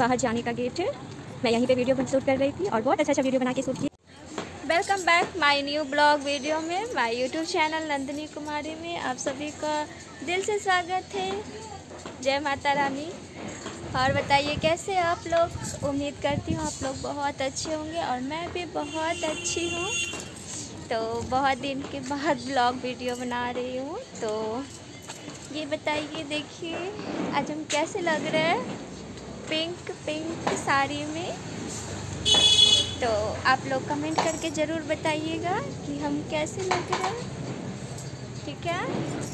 बाहर जाने का गेट है। मैं यहीं पे वीडियो शूट कर रही थी और बहुत अच्छा अच्छा वीडियो बना के शूट की welcome back my new blog video में my YouTube channel Nandini Kumari में। आप सभी का दिल से स्वागत है। जय माता रानी। और बताइए, कैसे आप लोग? उम्मीद करती हूँ आप लोग बहुत अच्छे होंगे और मैं भी बहुत अच्छी हूँ। तो बहुत दिन के बाद ब्लॉग वीडियो बना रही हूँ। तो ये बताइए, देखिए, आज हम कैसे लग रहे हैं? पिंक पिंक साड़ी में। तो आप लोग कमेंट करके ज़रूर बताइएगा कि हम कैसे लग रहे हैं। ठीक है?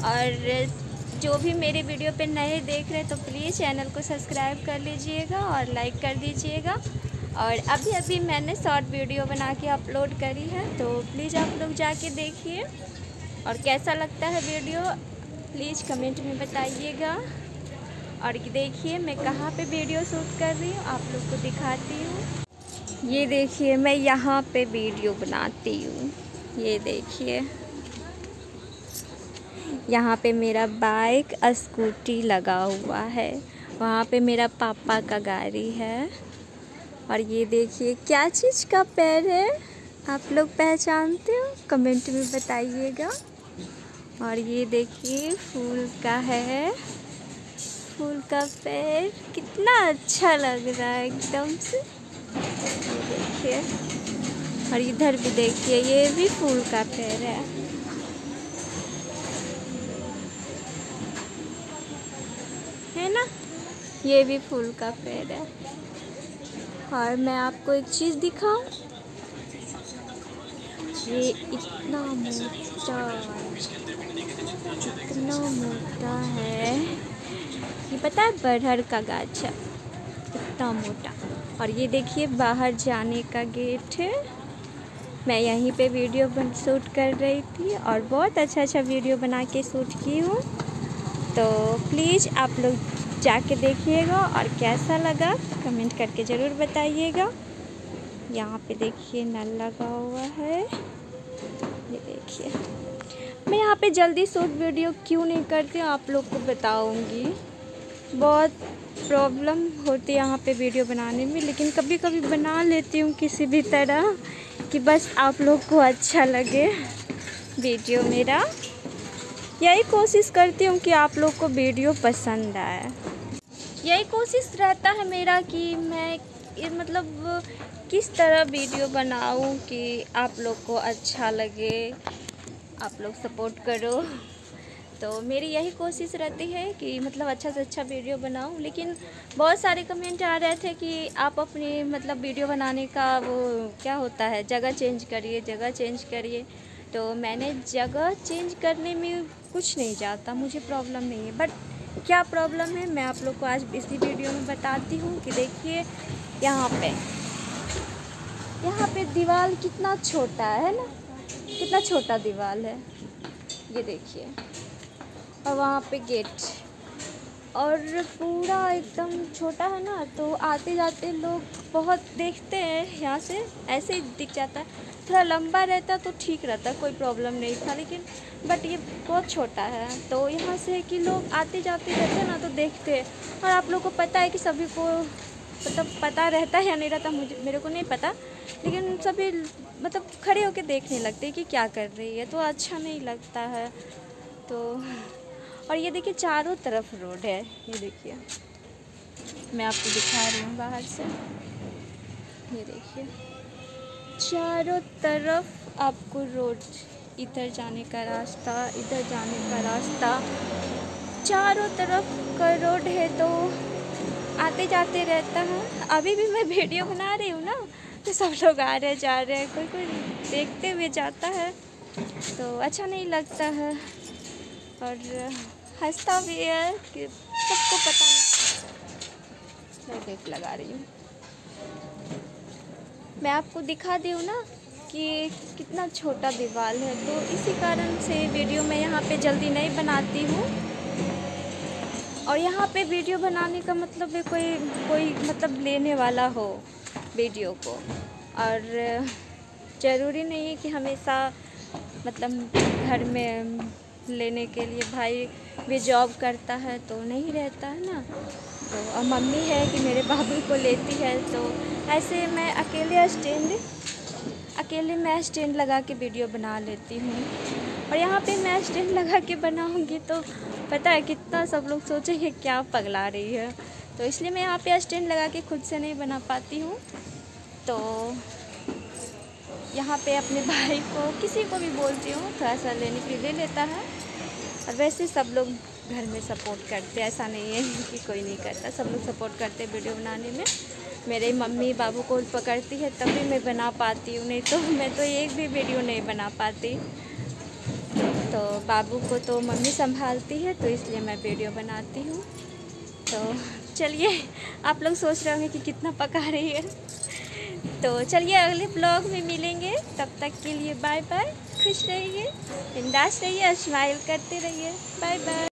और जो भी मेरे वीडियो पे नए देख रहे हैं तो प्लीज़ चैनल को सब्सक्राइब कर लीजिएगा और लाइक कर दीजिएगा। और अभी अभी मैंने शॉर्ट वीडियो बना के अपलोड करी है तो प्लीज़ आप लोग जाके देखिए। और कैसा लगता है वीडियो प्लीज़ कमेंट में बताइएगा। और देखिए मैं कहाँ पे वीडियो शूट कर रही हूँ, आप लोग को दिखाती हूँ। ये देखिए मैं यहाँ पे वीडियो बनाती हूँ। ये देखिए। यहाँ पे मेरा बाइक स्कूटी लगा हुआ है। वहाँ पे मेरा पापा का गाड़ी है। और ये देखिए, क्या चीज़ का पैर है? आप लोग पहचानते हो? कमेंट में बताइएगा। और ये देखिए, फूल का है। फूल का पैर कितना अच्छा लग रहा है एकदम से। देखिए। और इधर भी देखिए, ये भी फूल का पैर है। है ना? ये भी फूल का पेड़ है। और मैं आपको एक चीज़ दिखाऊँ। ये इतना मोटा इतना मोटा है। ये पता है, बरहर का गाछ है इतना मोटा। और ये देखिए, बाहर जाने का गेट है। मैं यहीं पे वीडियो बन, शूट कर रही थी और बहुत अच्छा अच्छा वीडियो बना के शूट की हूँ। तो प्लीज़ आप लोग जाके देखिएगा और कैसा लगा, कमेंट करके ज़रूर बताइएगा। यहाँ पे देखिए, नल लगा हुआ है। ये देखिए। मैं यहाँ पे जल्दी शूट वीडियो क्यों नहीं करती, आप लोग को बताऊँगी। बहुत प्रॉब्लम होती है यहाँ पे वीडियो बनाने में, लेकिन कभी कभी बना लेती हूँ किसी भी तरह कि बस आप लोग को अच्छा लगे वीडियो मेरा। यही कोशिश करती हूँ कि आप लोग को वीडियो पसंद आए। यही कोशिश रहता है मेरा कि मैं मतलब किस तरह वीडियो बनाऊँ कि आप लोग को अच्छा लगे, आप लोग सपोर्ट करो। तो मेरी यही कोशिश रहती है कि मतलब अच्छा से अच्छा वीडियो बनाऊँ, लेकिन बहुत सारे कमेंट आ रहे थे कि आप अपनी मतलब वीडियो बनाने का वो क्या होता है, जगह चेंज करिए, जगह चेंज करिए। तो मैंने जगह चेंज करने में कुछ नहीं जाता, मुझे प्रॉब्लम नहीं है। बट क्या प्रॉब्लम है, मैं आप लोग को आज इसी वीडियो में बताती हूँ कि देखिए, यहाँ पे यहाँ पे दीवार कितना छोटा है ना, कितना छोटा दीवार है, ये देखिए। और वहाँ पे गेट और पूरा एकदम छोटा है ना तो आते जाते लोग बहुत देखते हैं यहाँ से, ऐसे ही दिख जाता है। थोड़ा लंबा रहता तो ठीक रहता, कोई प्रॉब्लम नहीं था लेकिन बट ये बहुत छोटा है। तो यहाँ से कि लोग आते जाते रहते ना तो देखते हैं। और आप लोग को पता है कि सभी को मतलब पता रहता है या नहीं रहता, मुझे, मेरे को नहीं पता। लेकिन सभी मतलब खड़े होकर देखने लगते कि क्या कर रही है तो अच्छा नहीं लगता है। तो और ये देखिए चारों तरफ़ रोड है, ये देखिए। मैं आपको दिखा रही हूँ बाहर से। ये देखिए। चारों तरफ़ आपको रोड, इधर जाने का रास्ता, इधर जाने का रास्ता। चारों तरफ़ का रोड है तो आते जाते रहता है। अभी भी मैं वीडियो बना रही हूँ ना तो सब लोग आ रहे, जा रहे हैं कोई कोई देखते हुए जाता है। तो अच्छा नहीं लगता है। और हंसता भी है कि सबको पता नहीं। मैं देख लगा रही हूँ। मैं आपको दिखा दी हूँ ना कि कितना छोटा दीवार है तो इसी कारण से वीडियो मैं यहाँ पे जल्दी नहीं बनाती हूँ। और यहाँ पे वीडियो बनाने का मतलब है कोई कोई मतलब लेने वाला हो वीडियो को। और ज़रूरी नहीं है कि हमेशा मतलब घर में लेने के लिए भाई भी जॉब करता है तो नहीं रहता है ना। तो और मम्मी है कि मेरे बाबू को लेती है तो ऐसे मैं अकेले स्टैंड अकेले मैं स्टैंड लगा के वीडियो बना लेती हूँ। और यहाँ पे मैं स्टैंड लगा के बनाऊँगी तो पता है कितना सब लोग सोचेंगे, क्या पगला रही है। तो इसलिए मैं यहाँ पे स्टैंड लगा के खुद से नहीं बना पाती हूँ। तो यहाँ पे अपने भाई को, किसी को भी बोलती हूँ, थोड़ा सा लेने के लिए ले लेता है। और वैसे सब लोग घर में सपोर्ट करते ऐसा नहीं है कि कोई नहीं करता। सब लोग सपोर्ट करते वीडियो बनाने में। मेरे मम्मी बाबू को पकड़ती है तभी मैं बना पाती हूँ, नहीं तो मैं तो एक भी वीडियो नहीं बना पाती। तो बाबू को तो मम्मी संभालती है तो इसलिए मैं वीडियो बनाती हूँ। तो चलिए, आप लोग सोच रहे होंगे कि कितना पका रही है। तो चलिए अगले ब्लॉग में मिलेंगे, तब तक के लिए बाय बाय। खुश रहिए बिंदास रहिए स्माइल करते रहिए। Bye bye